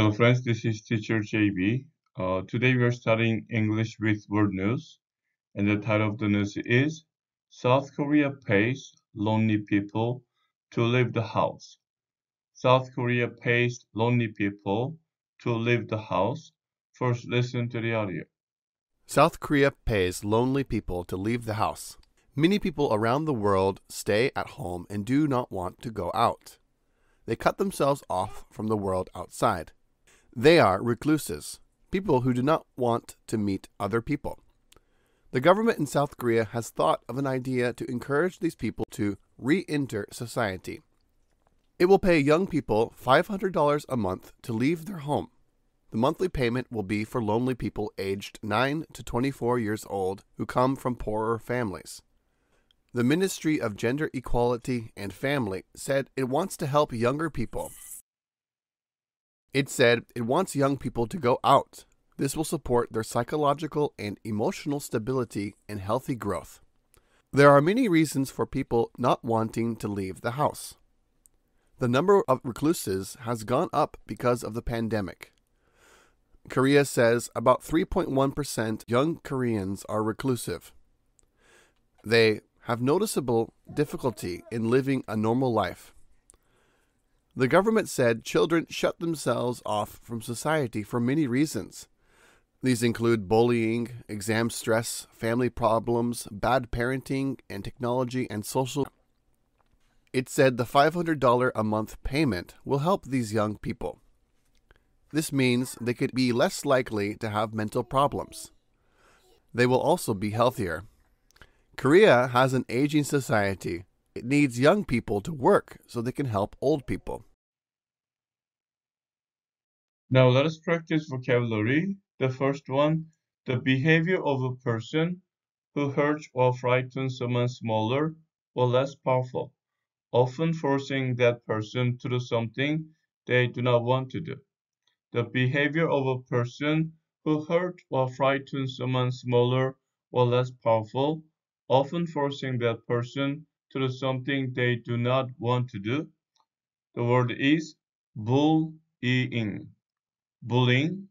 Hello friends, this is teacher JB. Uh, today we are studying English with word News and the title of the news is South Korea pays lonely people to leave the house. South Korea pays lonely people to leave the house. First listen to the audio. South Korea pays lonely people to leave the house. Many people around the world stay at home and do not want to go out. They cut themselves off from the world outside. They are recluses, people who do not want to meet other people. The government in South Korea has thought of an idea to encourage these people to re enter society. It will pay young people $500 a month to leave their home. The monthly payment will be for lonely people aged 9 to 24 years old who come from poorer families. The Ministry of Gender Equality and Family said it wants to help younger people it said it wants young people to go out. This will support their psychological and emotional stability and healthy growth. There are many reasons for people not wanting to leave the house. The number of recluses has gone up because of the pandemic. Korea says about 3.1% young Koreans are reclusive. They have noticeable difficulty in living a normal life. The government said children shut themselves off from society for many reasons. These include bullying, exam stress, family problems, bad parenting, and technology and social. It said the $500 a month payment will help these young people. This means they could be less likely to have mental problems. They will also be healthier. Korea has an aging society it needs young people to work so they can help old people. Now let us practice vocabulary. The first one, the behavior of a person who hurts or frightens someone smaller or less powerful, often forcing that person to do something they do not want to do. The behavior of a person who hurt or frightens someone smaller or less powerful, often forcing that person to do something they do not want to do. The word is bullying. Bullying.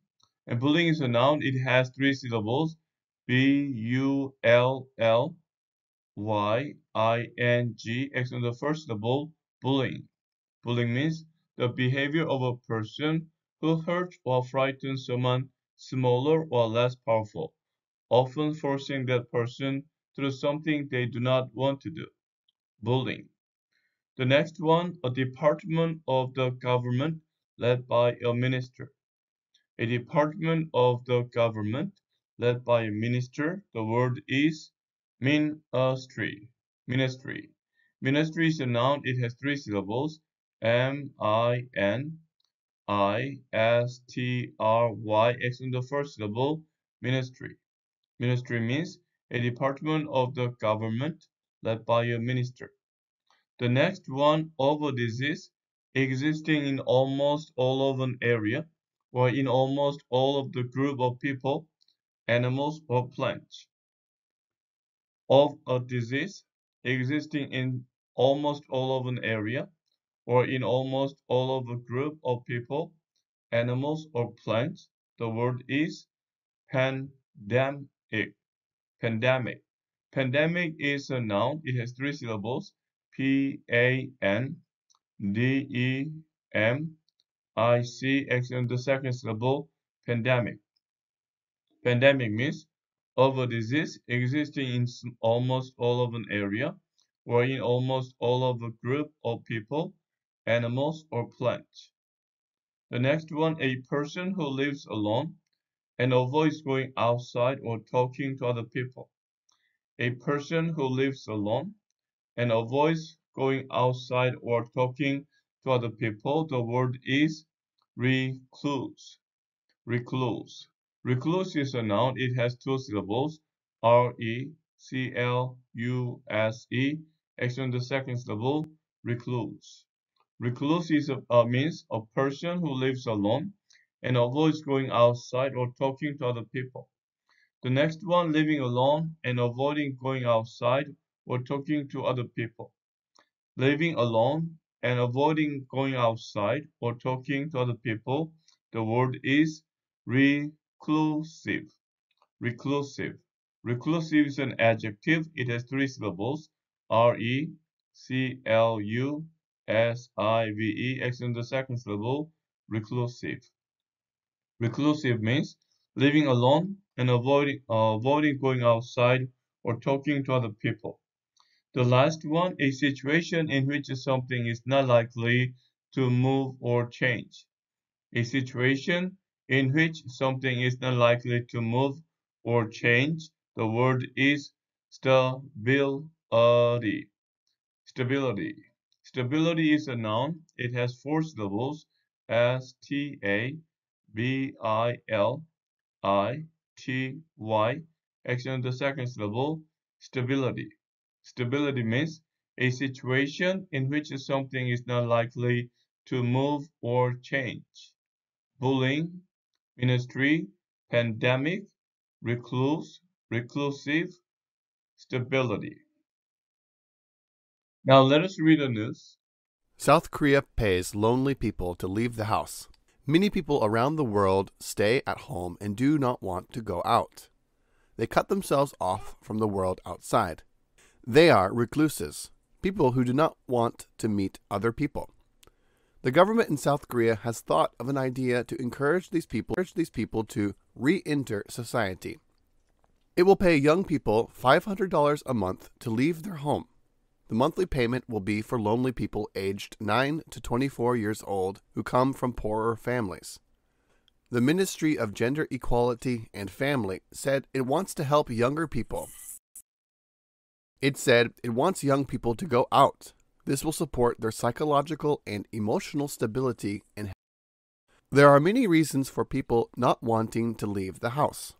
And bullying is a noun. It has three syllables. B-U-L-L-Y-I-N-G. X on the first syllable. Bullying. Bullying means the behavior of a person who hurts or frightens someone smaller or less powerful, often forcing that person to do something they do not want to do bullying. The next one, a department of the government led by a minister. A department of the government led by a minister. The word is ministry. Ministry. Ministry is a noun. It has three syllables. M I N I S T R Y X in the first syllable. Ministry. Ministry means a department of the government led by a minister. The next one, over disease, existing in almost all of an area or in almost all of the group of people, animals, or plants. Of a disease existing in almost all of an area or in almost all of a group of people, animals, or plants, the word is pandemic. Pandemic. Pandemic is a noun. It has three syllables. P A N D E M I C X in the second syllable. Pandemic. Pandemic means of a disease existing in almost all of an area or in almost all of a group of people, animals, or plants. The next one, a person who lives alone and avoids going outside or talking to other people. A person who lives alone and avoids going outside or talking to other people. The word is recluse. Recluse. Recluse is a noun. It has two syllables. R-E-C-L-U-S-E. X on the second syllable. Recluse. Recluse is a, uh, means a person who lives alone and avoids going outside or talking to other people. The next one, living alone and avoiding going outside or talking to other people. Living alone and avoiding going outside or talking to other people the word is reclusive. Reclusive. Reclusive is an adjective. It has three syllables. R-E-C-L-U-S-I-V-E. X in the second syllable. Reclusive. Reclusive means living alone and avoiding, uh, avoiding going outside or talking to other people. The last one, a situation in which something is not likely to move or change. A situation in which something is not likely to move or change. The word is stability. Stability. Stability is a noun. It has four syllables. S T A B I L I T Y. Action the second syllable. Stability. Stability means a situation in which something is not likely to move or change. Bullying, ministry, pandemic, recluse, reclusive, stability. Now let us read the news. South Korea pays lonely people to leave the house. Many people around the world stay at home and do not want to go out. They cut themselves off from the world outside. They are recluses, people who do not want to meet other people. The government in South Korea has thought of an idea to encourage these people, encourage these people to re-enter society. It will pay young people $500 a month to leave their home. The monthly payment will be for lonely people aged 9 to 24 years old who come from poorer families. The Ministry of Gender Equality and Family said it wants to help younger people. It said it wants young people to go out. This will support their psychological and emotional stability and There are many reasons for people not wanting to leave the house.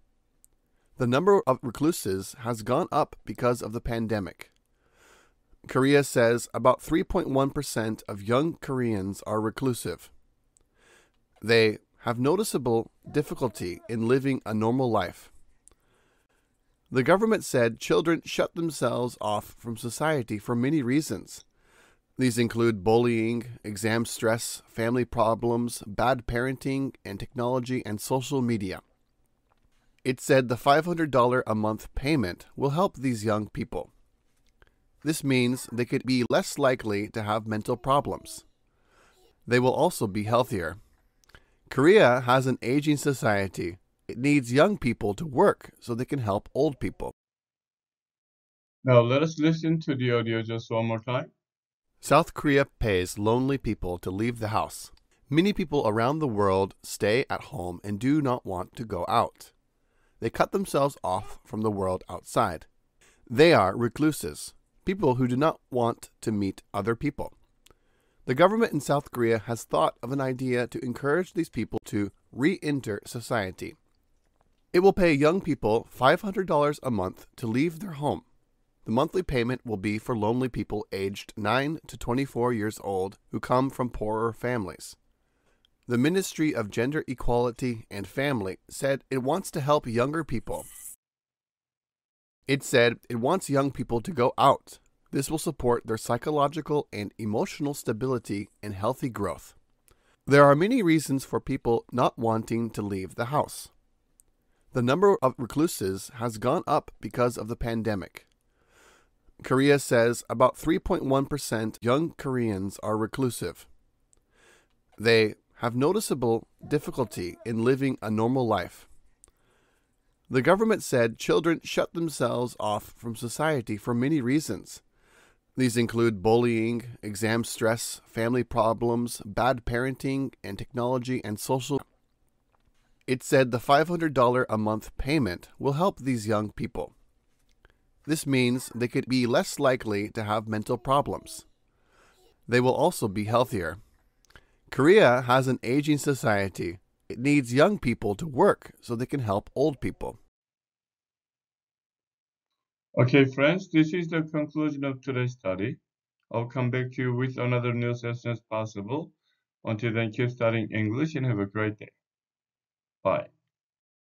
The number of recluses has gone up because of the pandemic. Korea says about 3.1% of young Koreans are reclusive. They have noticeable difficulty in living a normal life. The government said children shut themselves off from society for many reasons. These include bullying, exam stress, family problems, bad parenting, and technology and social media. It said the $500 a month payment will help these young people. This means they could be less likely to have mental problems. They will also be healthier. Korea has an aging society it needs young people to work so they can help old people. Now let us listen to the audio just one more time. South Korea pays lonely people to leave the house. Many people around the world stay at home and do not want to go out. They cut themselves off from the world outside. They are recluses, people who do not want to meet other people. The government in South Korea has thought of an idea to encourage these people to re enter society. It will pay young people $500 a month to leave their home. The monthly payment will be for lonely people aged 9 to 24 years old who come from poorer families. The Ministry of Gender Equality and Family said it wants to help younger people. It said it wants young people to go out. This will support their psychological and emotional stability and healthy growth. There are many reasons for people not wanting to leave the house. The number of recluses has gone up because of the pandemic. Korea says about 3.1% young Koreans are reclusive. They have noticeable difficulty in living a normal life. The government said children shut themselves off from society for many reasons. These include bullying, exam stress, family problems, bad parenting, and technology and social it said the $500 a month payment will help these young people. This means they could be less likely to have mental problems. They will also be healthier. Korea has an aging society. It needs young people to work so they can help old people. Okay, friends, this is the conclusion of today's study. I'll come back to you with another news as soon as possible. Until then, keep studying English and have a great day. Bye.